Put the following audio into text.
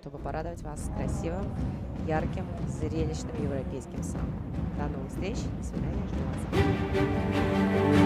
чтобы порадовать вас красивым, ярким, зрелищным европейским сам. До новых встреч. До свидания. Жду вас.